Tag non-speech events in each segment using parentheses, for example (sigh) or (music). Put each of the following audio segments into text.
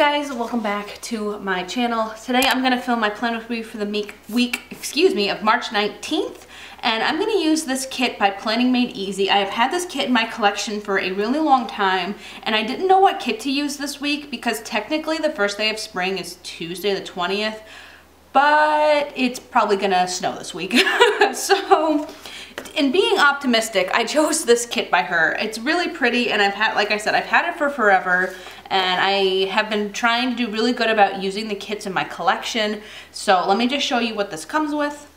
guys, welcome back to my channel. Today I'm going to film my plan with me for the week, week, excuse me, of March 19th. And I'm going to use this kit by Planning Made Easy. I have had this kit in my collection for a really long time, and I didn't know what kit to use this week because technically the first day of spring is Tuesday the 20th, but it's probably going to snow this week. (laughs) so in being optimistic, I chose this kit by her. It's really pretty and I've had, like I said, I've had it for forever and I have been trying to do really good about using the kits in my collection. So let me just show you what this comes with.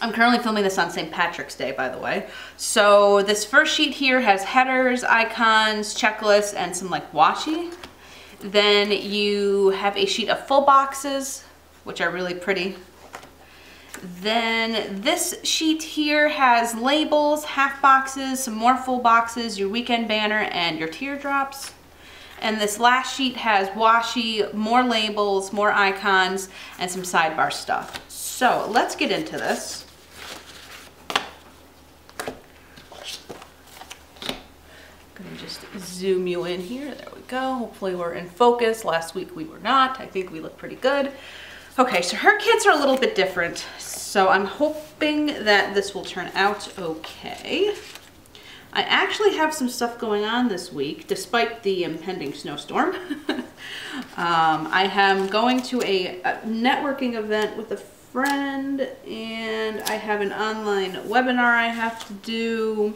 I'm currently filming this on St. Patrick's Day, by the way. So this first sheet here has headers, icons, checklists, and some like washi. Then you have a sheet of full boxes, which are really pretty. Then this sheet here has labels, half boxes, some more full boxes, your weekend banner, and your teardrops. And this last sheet has washi, more labels, more icons, and some sidebar stuff. So let's get into this. Gonna just zoom you in here. There we go. Hopefully we're in focus. Last week we were not. I think we look pretty good. Okay, so her kits are a little bit different. So I'm hoping that this will turn out okay. I actually have some stuff going on this week, despite the impending snowstorm. (laughs) um, I am going to a, a networking event with a friend, and I have an online webinar I have to do.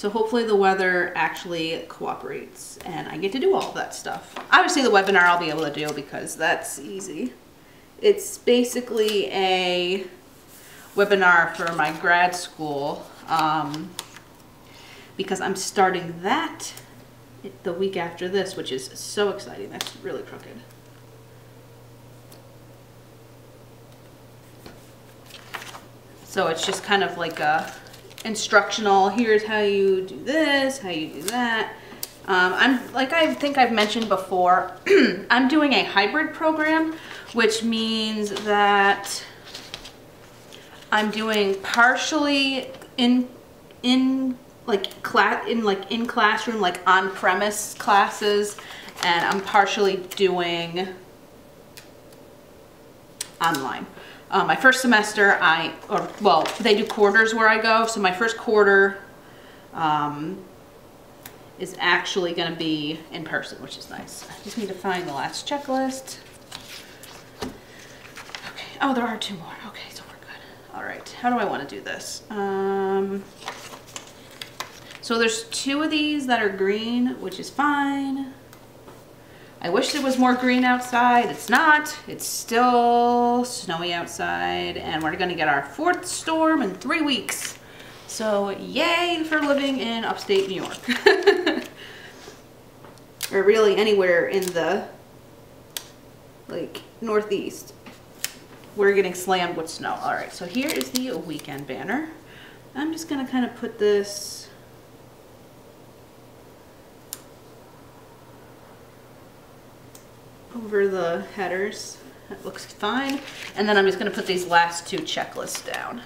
So hopefully the weather actually cooperates and I get to do all that stuff. Obviously the webinar I'll be able to do because that's easy. It's basically a webinar for my grad school um, because I'm starting that the week after this, which is so exciting. That's really crooked. So it's just kind of like a instructional, here's how you do this, how you do that. Um, I'm like I think I've mentioned before, (clears throat) I'm doing a hybrid program, which means that I'm doing partially in in like class in like in classroom like on premise classes and I'm partially doing online. Um, my first semester, I, or well, they do quarters where I go. So my first quarter um, is actually going to be in person, which is nice. I just need to find the last checklist. Okay. Oh, there are two more. Okay. All right. How do I want to do this? Um, so there's two of these that are green, which is fine. I wish there was more green outside. It's not. It's still snowy outside and we're gonna get our fourth storm in three weeks. So yay for living in upstate New York. (laughs) or really anywhere in the like northeast. We're getting slammed with snow. All right, so here is the weekend banner. I'm just gonna kind of put this over the headers. That looks fine. And then I'm just gonna put these last two checklists down.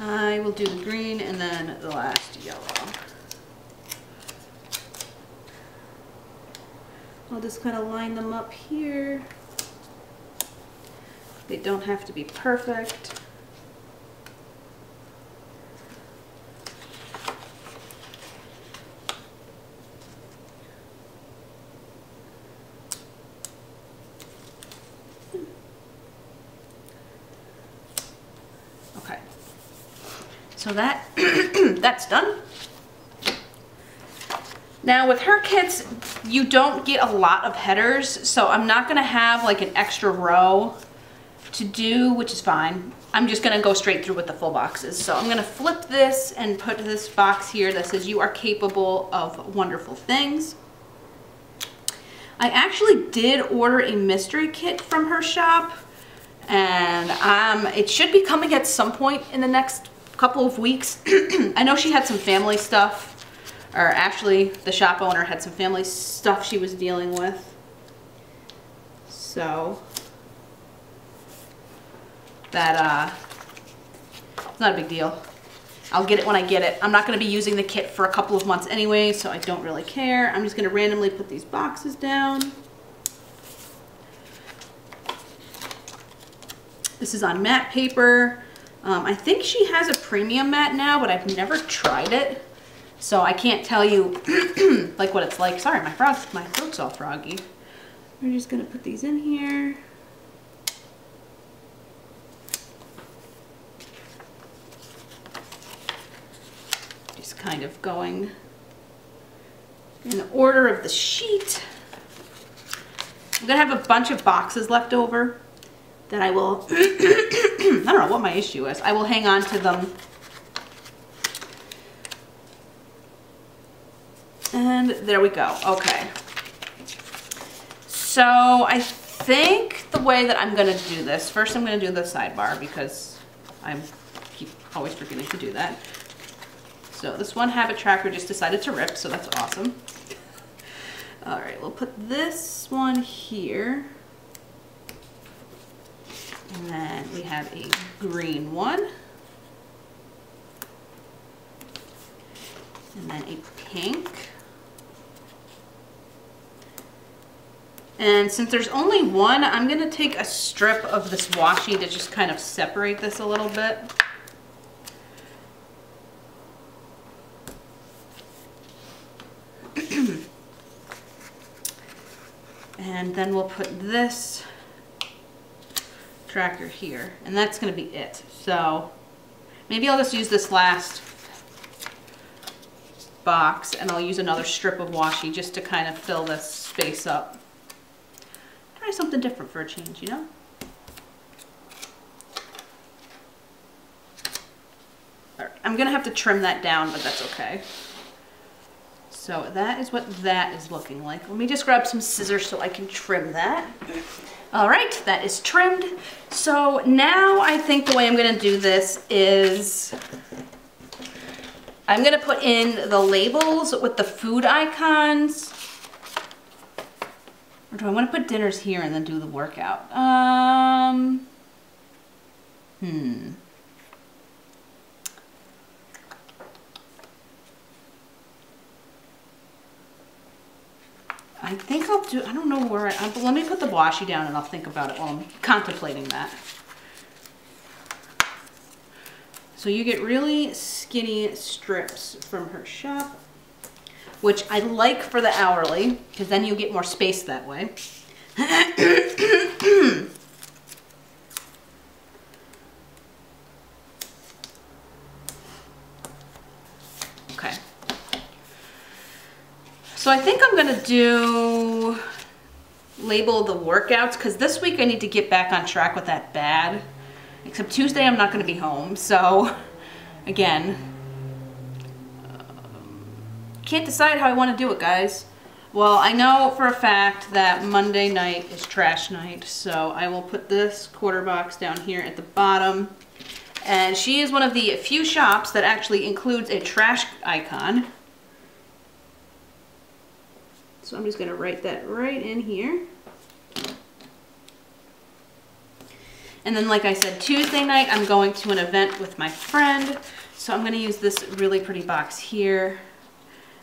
I will do the green and then the last yellow. I'll just kind of line them up here. They don't have to be perfect. Okay. So that, (clears throat) that's done. Now with her kits, you don't get a lot of headers, so I'm not gonna have like an extra row to do, which is fine. I'm just gonna go straight through with the full boxes. So I'm gonna flip this and put this box here that says you are capable of wonderful things. I actually did order a mystery kit from her shop and um, it should be coming at some point in the next couple of weeks. (clears throat) I know she had some family stuff, or actually the shop owner had some family stuff she was dealing with. So, that, uh, not a big deal. I'll get it when I get it. I'm not gonna be using the kit for a couple of months anyway, so I don't really care. I'm just gonna randomly put these boxes down. This is on matte paper. Um, I think she has a premium mat now, but I've never tried it. So I can't tell you (clears throat) like what it's like. Sorry, my frog, my throat's all froggy. We're just gonna put these in here. Just kind of going in order of the sheet. I'm gonna have a bunch of boxes left over that I will, (clears throat) I don't know what my issue is. I will hang on to them. And there we go. Okay. So I think the way that I'm gonna do this, first I'm gonna do the sidebar because I'm keep always forgetting to do that. So this one habit tracker just decided to rip, so that's awesome. All right, we'll put this one here. And then we have a green one. And then a pink. And since there's only one, I'm gonna take a strip of this washi to just kind of separate this a little bit. And then we'll put this tracker here and that's gonna be it. So maybe I'll just use this last box and I'll use another strip of washi just to kind of fill this space up. Try something different for a change, you know? I'm gonna have to trim that down, but that's okay. So that is what that is looking like. Let me just grab some scissors so I can trim that. All right, that is trimmed. So now I think the way I'm gonna do this is I'm gonna put in the labels with the food icons or do I want to put dinners here and then do the workout? Um, hmm. I think I'll do, I don't know where, I, let me put the washi down and I'll think about it while I'm contemplating that. So you get really skinny strips from her shop which I like for the hourly because then you get more space that way. (coughs) (coughs) (coughs) okay. So I think I'm gonna do label the workouts because this week I need to get back on track with that bad. Except Tuesday I'm not gonna be home. So again, um, can't decide how I want to do it, guys. Well, I know for a fact that Monday night is trash night, so I will put this quarter box down here at the bottom. And she is one of the few shops that actually includes a trash icon. So I'm just going to write that right in here. And then, like I said, Tuesday night, I'm going to an event with my friend. So I'm going to use this really pretty box here.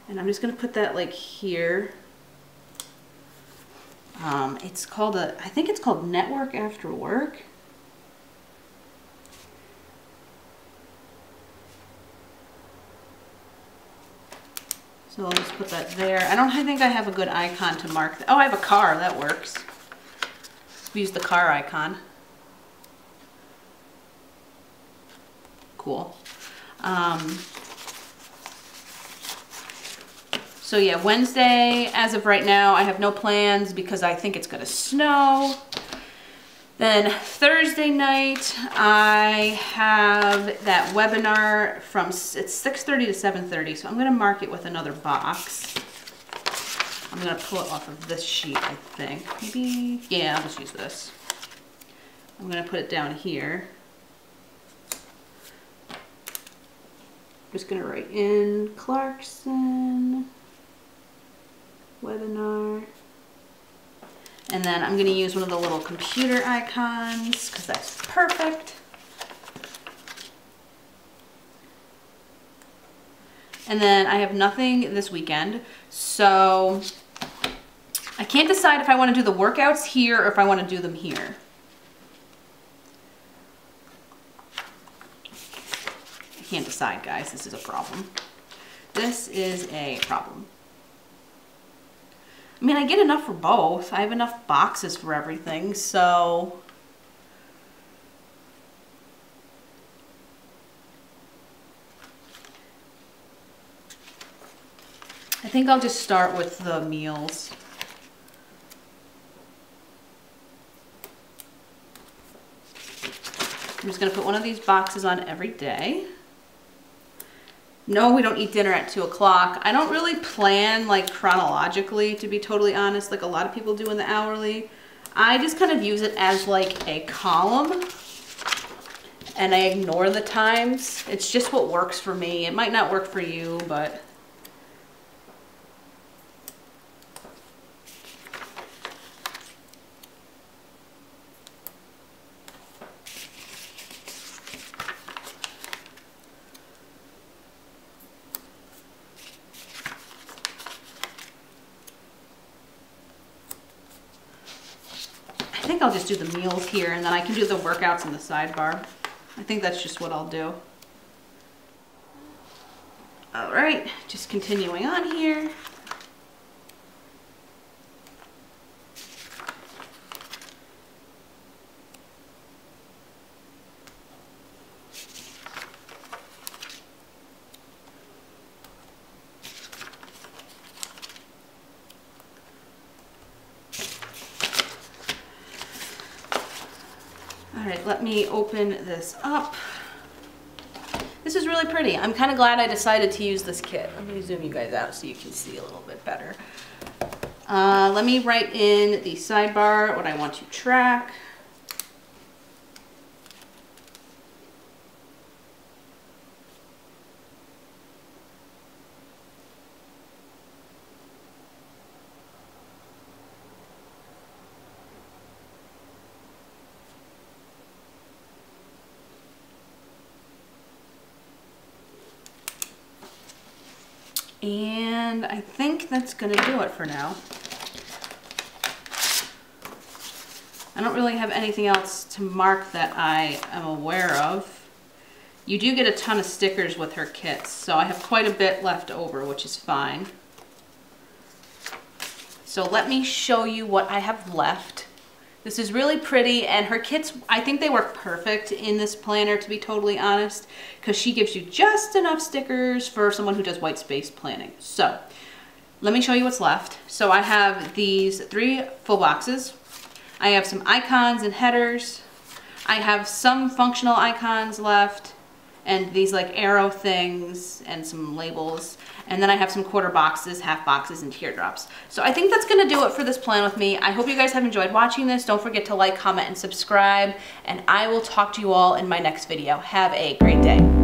And I'm just gonna put that like here. Um, it's called a, I think it's called Network After Work. So I'll just put that there. I don't I think I have a good icon to mark. Oh, I have a car, that works. Use the car icon. Cool. Um, So yeah, Wednesday, as of right now, I have no plans because I think it's gonna snow. Then Thursday night, I have that webinar from, it's 6.30 to 7.30, so I'm gonna mark it with another box. I'm gonna pull it off of this sheet, I think. Maybe, yeah, I'll just use this. I'm gonna put it down here. I'm just gonna write in Clarkson webinar. And then I'm gonna use one of the little computer icons because that's perfect. And then I have nothing this weekend. So I can't decide if I want to do the workouts here or if I want to do them here. I can't decide, guys. This is a problem. This is a problem. I mean, I get enough for both. I have enough boxes for everything, so... I think I'll just start with the meals. I'm just gonna put one of these boxes on every day. No, we don't eat dinner at two o'clock. I don't really plan like chronologically, to be totally honest, like a lot of people do in the hourly. I just kind of use it as like a column and I ignore the times. It's just what works for me. It might not work for you, but I'll just do the meals here and then I can do the workouts in the sidebar. I think that's just what I'll do. All right, just continuing on here. All right, let me open this up. This is really pretty. I'm kind of glad I decided to use this kit. Let me zoom you guys out so you can see a little bit better. Uh, let me write in the sidebar what I want to track. And I think that's gonna do it for now. I don't really have anything else to mark that I am aware of. You do get a ton of stickers with her kits, so I have quite a bit left over, which is fine. So let me show you what I have left. This is really pretty and her kits, I think they work perfect in this planner to be totally honest, because she gives you just enough stickers for someone who does white space planning. So let me show you what's left. So I have these three full boxes. I have some icons and headers. I have some functional icons left and these like arrow things and some labels. And then I have some quarter boxes, half boxes, and teardrops. So I think that's gonna do it for this plan with me. I hope you guys have enjoyed watching this. Don't forget to like, comment, and subscribe. And I will talk to you all in my next video. Have a great day.